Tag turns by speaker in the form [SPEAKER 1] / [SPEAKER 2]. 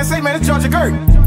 [SPEAKER 1] and say, man, it's Georgia Gert.